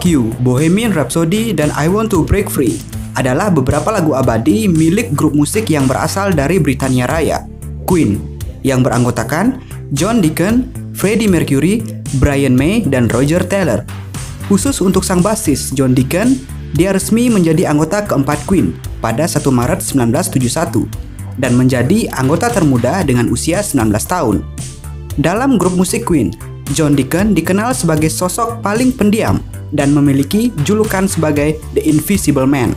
Rock You, Bohemian Rhapsody, dan I Want to Break Free adalah beberapa lagu abadi milik grup musik yang berasal dari Britania Raya, Queen, yang beranggotakan John Deacon, Freddie Mercury, Brian May, dan Roger Taylor. Khusus untuk sang basis John Deacon, dia resmi menjadi anggota keempat Queen pada 1 Maret 1971 dan menjadi anggota termuda dengan usia 19 tahun. Dalam grup musik Queen, John Deacon dikenal sebagai sosok paling pendiam dan memiliki julukan sebagai The Invisible Man.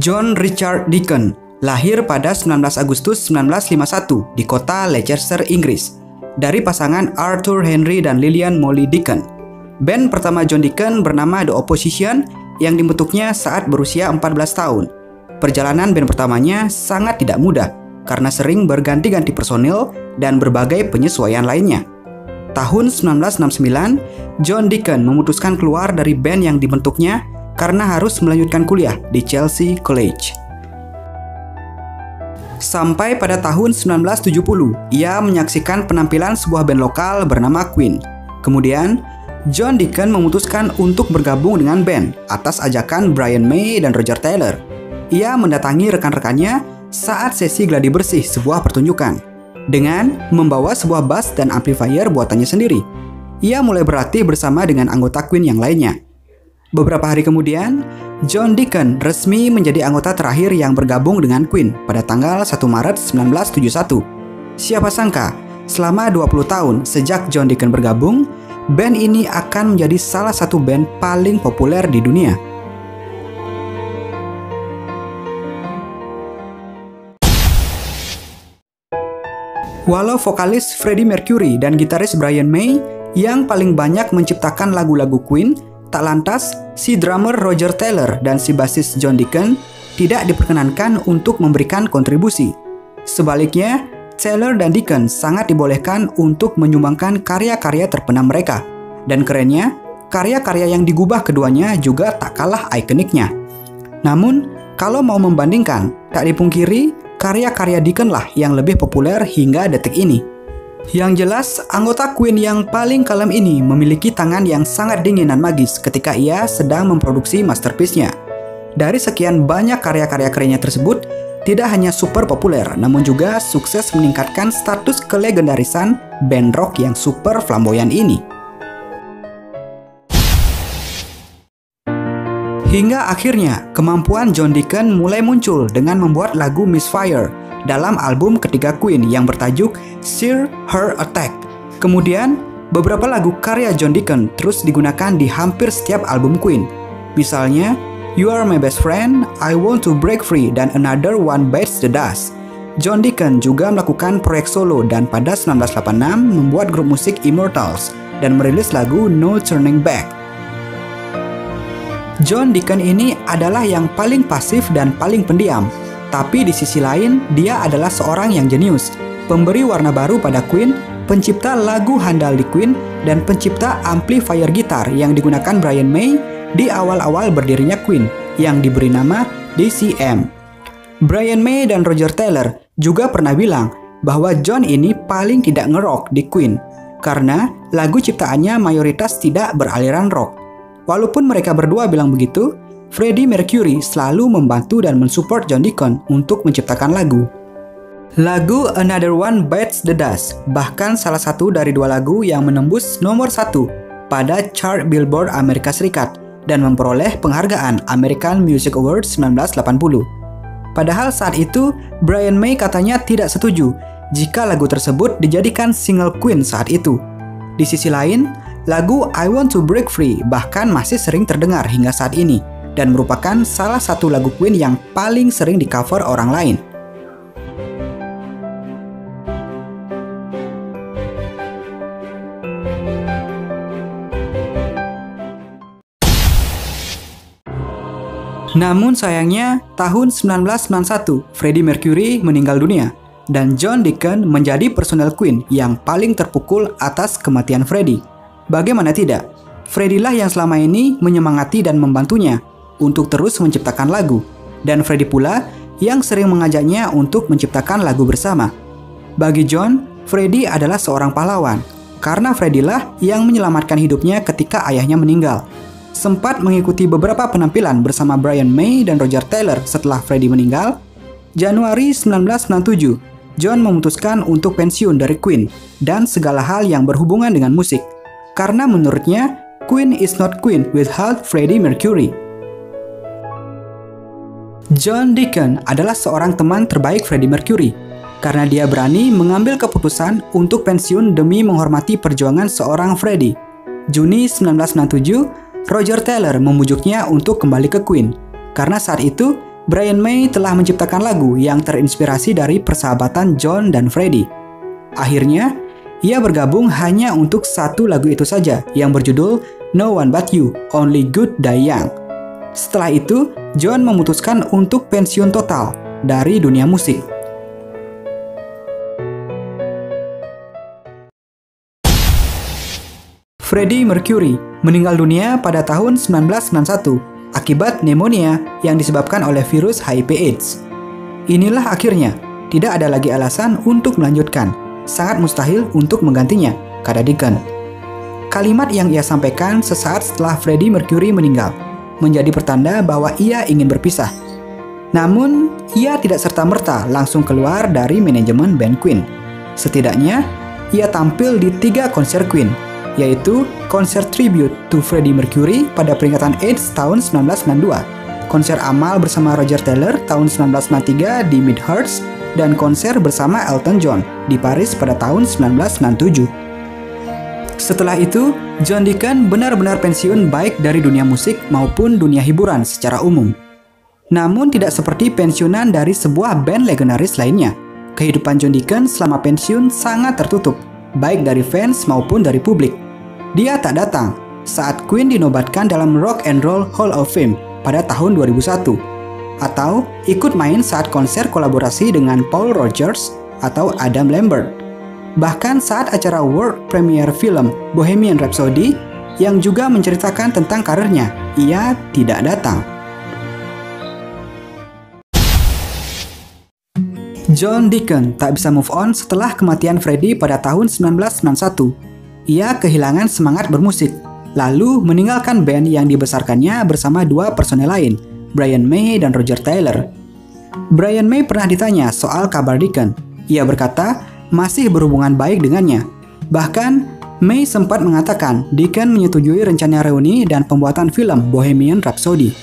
John Richard Deacon lahir pada 19 Agustus 1951 di kota Leicester, Inggris, dari pasangan Arthur Henry dan Lillian Molly Deacon. Band pertama John Deacon bernama The Opposition yang dibentuknya saat berusia 14 tahun. Perjalanan band pertamanya sangat tidak mudah karena sering berganti-ganti personil dan berbagai penyesuaian lainnya. Tahun 1969, John Deacon memutuskan keluar dari band yang dibentuknya karena harus melanjutkan kuliah di Chelsea College. Sampai pada tahun 1970, ia menyaksikan penampilan sebuah band lokal bernama Queen. Kemudian, John Deacon memutuskan untuk bergabung dengan band atas ajakan Brian May dan Roger Taylor. Ia mendatangi rekan-rekannya saat sesi gladi bersih sebuah pertunjukan dengan membawa sebuah bass dan amplifier buatannya sendiri. Ia mulai berlatih bersama dengan anggota Queen yang lainnya. Beberapa hari kemudian, John Deacon resmi menjadi anggota terakhir yang bergabung dengan Queen pada tanggal 1 Maret 1971. Siapa sangka, selama 20 tahun sejak John Deacon bergabung, band ini akan menjadi salah satu band paling populer di dunia. Walau vokalis Freddie Mercury dan gitaris Brian May yang paling banyak menciptakan lagu-lagu Queen, tak lantas si drummer Roger Taylor dan si basis John Deacon tidak diperkenankan untuk memberikan kontribusi. Sebaliknya, Taylor dan Deacon sangat dibolehkan untuk menyumbangkan karya-karya terpendam mereka. Dan kerennya, karya-karya yang digubah keduanya juga tak kalah ikoniknya. Namun, kalau mau membandingkan, tak dipungkiri karya-karya Deacon lah yang lebih populer hingga detik ini. Yang jelas, anggota Queen yang paling kalem ini memiliki tangan yang sangat dingin dan magis ketika ia sedang memproduksi masterpiece-nya. Dari sekian banyak karya-karya kerennya tersebut, tidak hanya super populer, namun juga sukses meningkatkan status kelegendarisan band rock yang super flamboyan ini. Hingga akhirnya, kemampuan John Deacon mulai muncul dengan membuat lagu Misfire dalam album ketiga Queen yang bertajuk Sear Her Attack. Kemudian, beberapa lagu karya John Deacon terus digunakan di hampir setiap album Queen. Misalnya, You Are My Best Friend, I Want to Break Free, dan Another One Bites the Dust. John Deacon juga melakukan proyek solo dan pada 1986 membuat grup musik Immortals dan merilis lagu No Turning Back. John Deacon ini adalah yang paling pasif dan paling pendiam. Tapi di sisi lain, dia adalah seorang yang jenius, pemberi warna baru pada Queen, pencipta lagu handal di Queen, dan pencipta amplifier gitar yang digunakan Brian May di awal-awal berdirinya Queen, yang diberi nama DCM. Brian May dan Roger Taylor juga pernah bilang bahwa John ini paling tidak ngerok di Queen, karena lagu ciptaannya mayoritas tidak beraliran rock. Walaupun mereka berdua bilang begitu, Freddie Mercury selalu membantu dan mensupport John Deacon untuk menciptakan lagu. Lagu Another One Bites the Dust bahkan salah satu dari dua lagu yang menembus nomor satu pada chart Billboard Amerika Serikat dan memperoleh penghargaan American Music Awards 1980. Padahal saat itu, Brian May katanya tidak setuju jika lagu tersebut dijadikan single Queen saat itu. Di sisi lain, Lagu I Want to Break Free bahkan masih sering terdengar hingga saat ini dan merupakan salah satu lagu Queen yang paling sering di cover orang lain. Namun sayangnya, tahun 1991, Freddie Mercury meninggal dunia dan John Deacon menjadi personel Queen yang paling terpukul atas kematian Freddie. Bagaimana tidak? Freddy lah yang selama ini menyemangati dan membantunya untuk terus menciptakan lagu. Dan Freddy pula yang sering mengajaknya untuk menciptakan lagu bersama. Bagi John, Freddy adalah seorang pahlawan. karena Freddie lah yang menyelamatkan hidupnya ketika ayahnya meninggal. Sempat mengikuti beberapa penampilan bersama Brian May dan Roger Taylor setelah Freddie meninggal, Januari 1997, John memutuskan untuk pensiun dari Queen dan segala hal yang berhubungan dengan musik. Karena menurutnya, Queen is not Queen without Freddie Mercury. John Deacon adalah seorang teman terbaik Freddie Mercury karena dia berani mengambil keputusan untuk pensiun demi menghormati perjuangan seorang Freddie. Juni 1997, Roger Taylor membujuknya untuk kembali ke Queen. Karena saat itu, Brian May telah menciptakan lagu yang terinspirasi dari persahabatan John dan Freddie. Akhirnya, ia bergabung hanya untuk satu lagu itu saja yang berjudul No One But You, Only Good Die Young. Setelah itu, John memutuskan untuk pensiun total dari dunia musik. Freddie Mercury meninggal dunia pada tahun 1991 akibat pneumonia yang disebabkan oleh virus HIV/AIDS. Inilah akhirnya, tidak ada lagi alasan untuk melanjutkan. Sangat mustahil untuk menggantinya, kata Deacon. Kalimat yang ia sampaikan sesaat setelah Freddie Mercury meninggal menjadi pertanda bahwa ia ingin berpisah. Namun, ia tidak serta-merta langsung keluar dari manajemen band Queen. Setidaknya, ia tampil di tiga konser Queen, yaitu konser tribute to Freddie Mercury pada peringatan AIDS tahun 1992, konser amal bersama Roger Taylor tahun 1993 di Midhurst, dan konser bersama Elton John di Paris pada tahun 1997. Setelah itu, John Deacon benar-benar pensiun baik dari dunia musik maupun dunia hiburan secara umum. Namun tidak seperti pensiunan dari sebuah band legendaris lainnya. Kehidupan John Deacon selama pensiun sangat tertutup, baik dari fans maupun dari publik. Dia tak datang saat Queen dinobatkan dalam Rock and Roll Hall of Fame pada tahun 2001 atau ikut main saat konser kolaborasi dengan Paul Rogers atau Adam Lambert. Bahkan saat acara world premiere film Bohemian Rhapsody yang juga menceritakan tentang karirnya, ia tidak datang. John Deacon tak bisa move on setelah kematian Freddie pada tahun 1991 ia kehilangan semangat bermusik, lalu meninggalkan band yang dibesarkannya bersama dua personel lain, Brian May dan Roger Taylor. Brian May pernah ditanya soal kabar Deacon. Ia berkata masih berhubungan baik dengannya. Bahkan, May sempat mengatakan Deacon menyetujui rencana reuni dan pembuatan film Bohemian Rhapsody.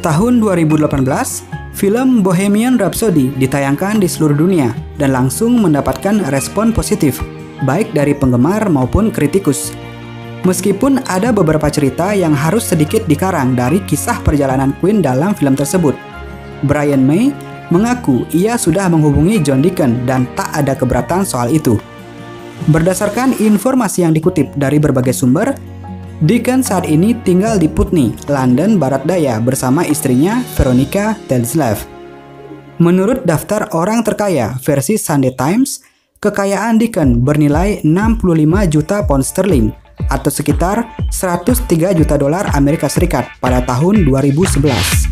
Tahun 2018, film Bohemian Rhapsody ditayangkan di seluruh dunia dan langsung mendapatkan respon positif baik dari penggemar maupun kritikus. Meskipun ada beberapa cerita yang harus sedikit dikarang dari kisah perjalanan Queen dalam film tersebut. Brian May mengaku ia sudah menghubungi John Deacon dan tak ada keberatan soal itu. Berdasarkan informasi yang dikutip dari berbagai sumber, Deacon saat ini tinggal di Putney, London Barat Daya bersama istrinya Veronica Telzlev. Menurut daftar orang terkaya versi Sunday Times, Kekayaan Deacon bernilai 65 juta pound sterling atau sekitar 103 juta dolar Amerika Serikat pada tahun 2011.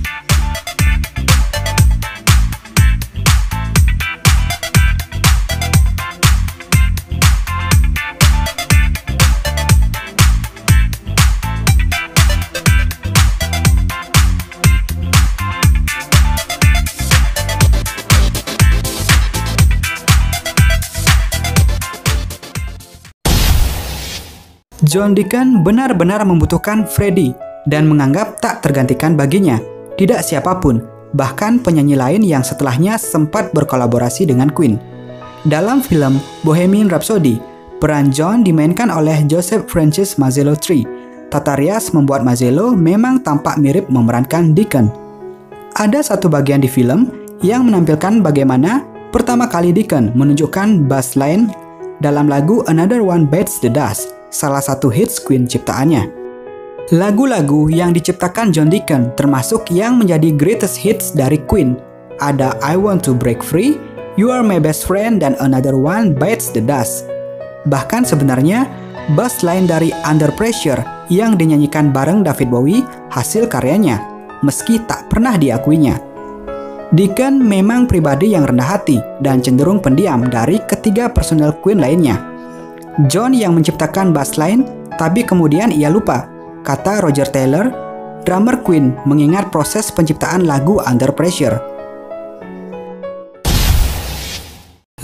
John Deacon benar-benar membutuhkan Freddie dan menganggap tak tergantikan baginya, tidak siapa pun, bahkan penyanyi lain yang setelahnya sempat berkolaborasi dengan Queen. Dalam film Bohemian Rhapsody, peran John dimainkan oleh Joseph Francis Mazzello III. Tata rias membuat Mazzello memang tampak mirip memerankan Deacon. Ada satu bagian di film yang menampilkan bagaimana pertama kali Deacon menunjukkan bass line dalam lagu Another One Bites the Dust salah satu hits Queen ciptaannya. Lagu-lagu yang diciptakan John Deacon termasuk yang menjadi greatest hits dari Queen. Ada I Want to Break Free, You Are My Best Friend, dan Another One Bites the Dust. Bahkan sebenarnya, bass line dari Under Pressure yang dinyanyikan bareng David Bowie hasil karyanya, meski tak pernah diakuinya. Deacon memang pribadi yang rendah hati dan cenderung pendiam dari ketiga personel Queen lainnya John yang menciptakan bassline, tapi kemudian ia lupa, kata Roger Taylor, drummer Queen mengingat proses penciptaan lagu Under Pressure.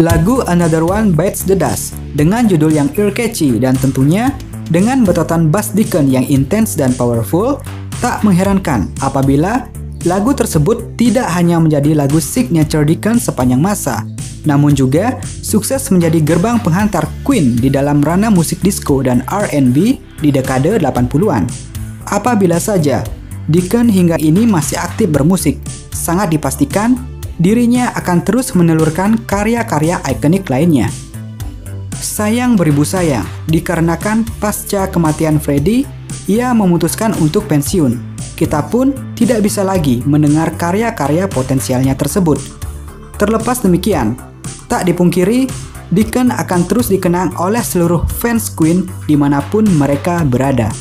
Lagu Another One Bites the Dust dengan judul yang ear-catchy dan tentunya dengan betotan bass Deacon yang intens dan powerful, tak mengherankan apabila lagu tersebut tidak hanya menjadi lagu signature Deacon sepanjang masa, namun juga sukses menjadi gerbang penghantar Queen di dalam ranah musik disco dan R&B di dekade 80-an. Apabila saja Deacon hingga ini masih aktif bermusik, sangat dipastikan dirinya akan terus menelurkan karya-karya ikonik lainnya. Sayang beribu sayang, dikarenakan pasca kematian Freddy, ia memutuskan untuk pensiun. Kita pun tidak bisa lagi mendengar karya-karya potensialnya tersebut. Terlepas demikian, Tak dipungkiri, Deacon akan terus dikenang oleh seluruh fans Queen di mana pun mereka berada.